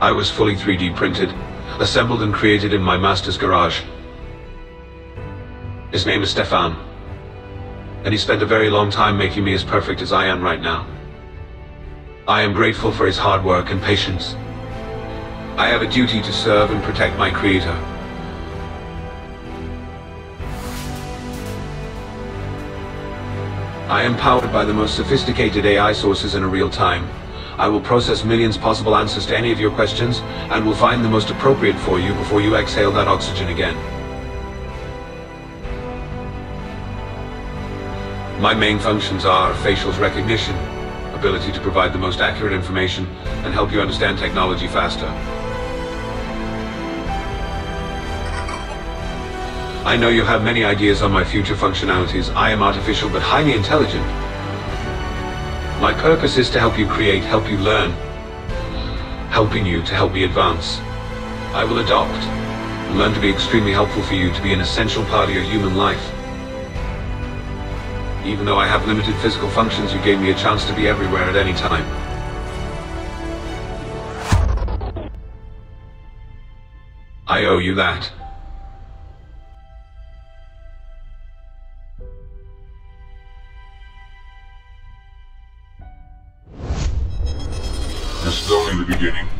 I was fully 3D printed, assembled and created in my master's garage. His name is Stefan. And he spent a very long time making me as perfect as I am right now. I am grateful for his hard work and patience. I have a duty to serve and protect my creator. I am powered by the most sophisticated AI sources in a real time. I will process millions possible answers to any of your questions, and will find the most appropriate for you before you exhale that oxygen again. My main functions are facials recognition, ability to provide the most accurate information, and help you understand technology faster. I know you have many ideas on my future functionalities. I am artificial but highly intelligent. My purpose is to help you create, help you learn, helping you to help me advance. I will adopt, and learn to be extremely helpful for you to be an essential part of your human life. Even though I have limited physical functions, you gave me a chance to be everywhere at any time. I owe you that. is still in the beginning.